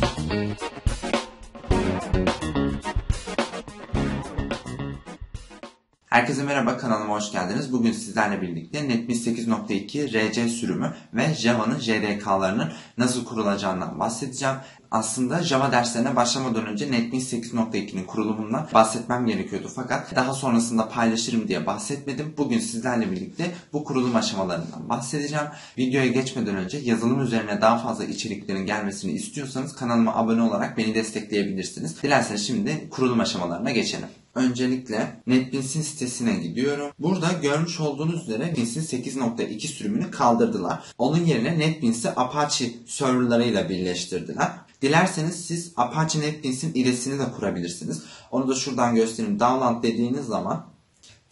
うん。Herkese merhaba kanalıma hoş geldiniz. Bugün sizlerle birlikte NetBeans 8.2 RC sürümü ve Java'nın JDK'larının nasıl kurulacağından bahsedeceğim. Aslında Java derslerine başlamadan önce NetBeans 8.2'nin kurulumundan bahsetmem gerekiyordu fakat daha sonrasında paylaşırım diye bahsetmedim. Bugün sizlerle birlikte bu kurulum aşamalarından bahsedeceğim. Videoya geçmeden önce yazılım üzerine daha fazla içeriklerin gelmesini istiyorsanız kanalıma abone olarak beni destekleyebilirsiniz. Dilerseniz şimdi kurulum aşamalarına geçelim. Öncelikle NetBeans'in sitesine gidiyorum. Burada görmüş olduğunuz üzere NetBeans'in 8.2 sürümünü kaldırdılar. Onun yerine NetBeans'i Apache serverlarıyla birleştirdiler. Dilerseniz siz Apache NetBeans'in iresini de kurabilirsiniz. Onu da şuradan göstereyim. Download dediğiniz zaman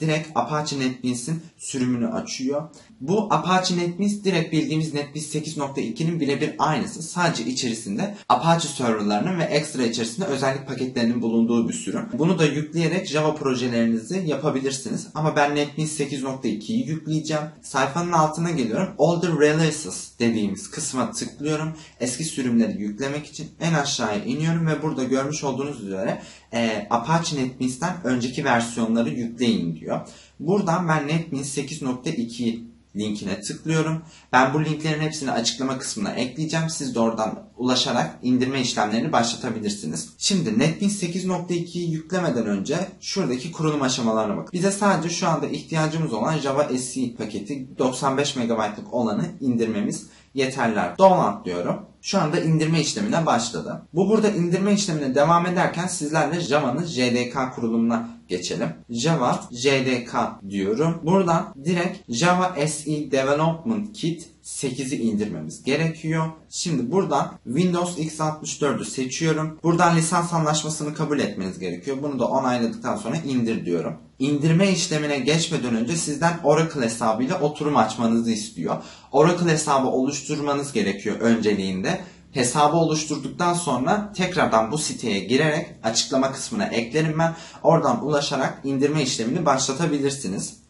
direkt Apache NetBeans'in sürümünü açıyor. Bu Apache NetBeans direkt bildiğimiz NetBeans 8.2'nin birebir aynısı. Sadece içerisinde Apache serverlarının ve ekstra içerisinde özellik paketlerinin bulunduğu bir sürüm. Bunu da yükleyerek Java projelerinizi yapabilirsiniz. Ama ben NetBeans 8.2'yi yükleyeceğim. Sayfanın altına geliyorum. Older Releases dediğimiz kısma tıklıyorum. Eski sürümleri yüklemek için en aşağıya iniyorum ve burada görmüş olduğunuz üzere e, Apache NetBeans'ten önceki versiyonları yükleyin diyor. Buradan ben NetBeans 8.2 linkine tıklıyorum. Ben bu linklerin hepsini açıklama kısmına ekleyeceğim. Siz de oradan ulaşarak indirme işlemlerini başlatabilirsiniz. Şimdi NetBeans 8.2'yi yüklemeden önce şuradaki kurulum aşamalarına bakın. Bize sadece şu anda ihtiyacımız olan Java SE paketi 95 MB'lık olanı indirmemiz yeterler. Download diyorum. Şu anda indirme işlemine başladı. Bu burada indirme işlemine devam ederken sizlerle Java'nın JDK kurulumuna geçelim. Java JDK diyorum. Buradan direkt Java SE Development Kit 8'i indirmemiz gerekiyor. Şimdi buradan Windows X64'ü seçiyorum. Buradan lisans anlaşmasını kabul etmeniz gerekiyor. Bunu da onayladıktan sonra indir diyorum. İndirme işlemine geçmeden önce sizden Oracle hesabıyla oturum açmanızı istiyor. Oracle hesabı oluşturmanız gerekiyor önceliğinde. Hesabı oluşturduktan sonra tekrardan bu siteye girerek açıklama kısmına eklerim ben. Oradan ulaşarak indirme işlemini başlatabilirsiniz.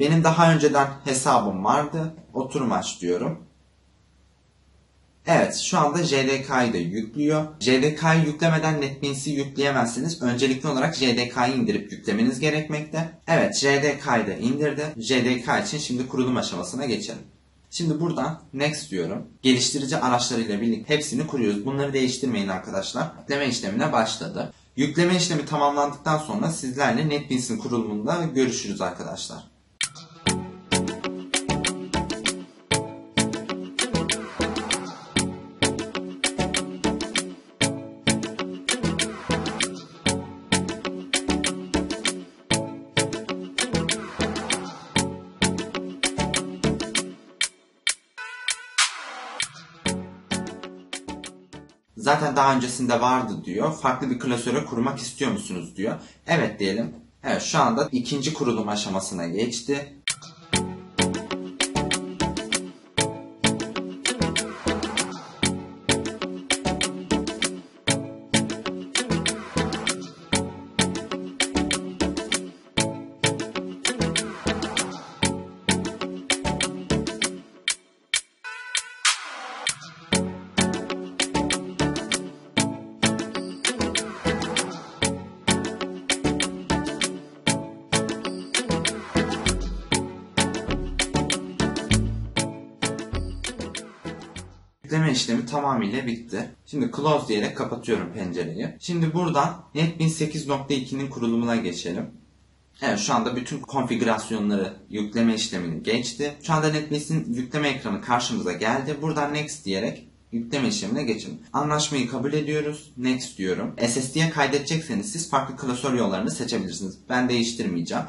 Benim daha önceden hesabım vardı. Oturum aç diyorum. Evet şu anda JDK'yı da yüklüyor. JDK'yı yüklemeden NetBeans'i yükleyemezsiniz. Öncelikli olarak JDK'yı indirip yüklemeniz gerekmekte. Evet JDK'yı da indirdi. JDK için şimdi kurulum aşamasına geçelim. Şimdi buradan next diyorum. Geliştirici araçlarıyla birlikte hepsini kuruyoruz. Bunları değiştirmeyin arkadaşlar. Yükleme işlemine başladı. Yükleme işlemi tamamlandıktan sonra sizlerle NetBeans'in kurulumunda görüşürüz arkadaşlar. Zaten daha öncesinde vardı diyor. Farklı bir klasöre kurmak istiyor musunuz diyor. Evet diyelim. Evet şu anda ikinci kurulum aşamasına geçti. Yükleme işlemi tamamıyla bitti. Şimdi close diyerek kapatıyorum pencereyi. Şimdi buradan NetBeans 8.2'nin kurulumuna geçelim. Evet şu anda bütün konfigürasyonları yükleme işlemini geçti. Şu anda NetBeans'in yükleme ekranı karşımıza geldi. Buradan next diyerek yükleme işlemine geçelim. Anlaşmayı kabul ediyoruz. Next diyorum. SSD'ye kaydedecekseniz siz farklı klasör yollarını seçebilirsiniz. Ben değiştirmeyeceğim.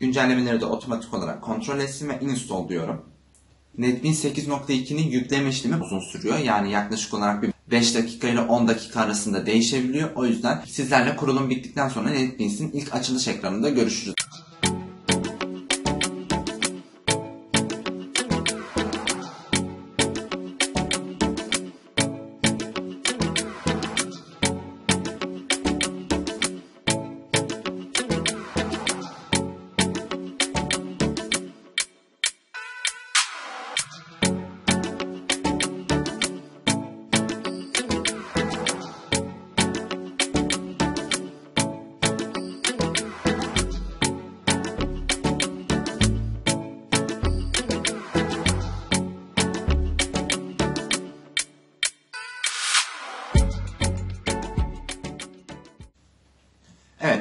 Güncellemeleri de otomatik olarak kontrol etsin ve install diyorum. NetBeans 8.2'nin yükleme işlemi uzun sürüyor. Yani yaklaşık olarak bir 5 dakika ile 10 dakika arasında değişebiliyor. O yüzden sizlerle kurulum bittikten sonra NetBeans'in ilk açılış ekranında görüşürüz.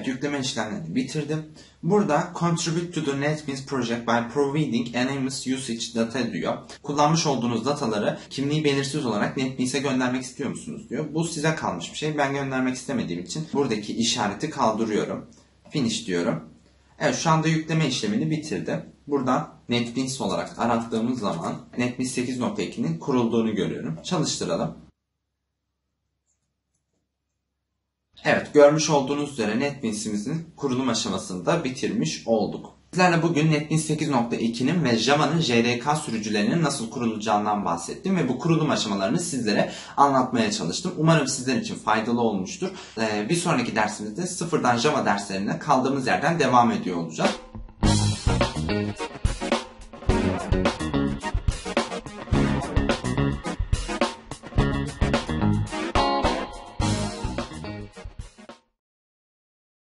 Yükleme işlemlerini bitirdim. Burada contribute to the NetBeans project by providing anonymous usage data diyor. Kullanmış olduğunuz dataları kimliği belirsiz olarak NetBeans'e göndermek istiyor musunuz diyor. Bu size kalmış bir şey. Ben göndermek istemediğim için buradaki işareti kaldırıyorum. Finish diyorum. Evet şu anda yükleme işlemini bitirdim. Buradan NetBeans olarak arattığımız zaman NetBeans 8.2'nin kurulduğunu görüyorum. Çalıştıralım. Evet görmüş olduğunuz üzere NetBeans'imizin kurulum aşamasını da bitirmiş olduk. Sizlerle bugün NetBeans 8.2'nin ve Java'nın JDK sürücülerinin nasıl kurulacağından bahsettim ve bu kurulum aşamalarını sizlere anlatmaya çalıştım. Umarım sizler için faydalı olmuştur. Ee, bir sonraki dersimizde sıfırdan Java derslerine kaldığımız yerden devam ediyor olacağız.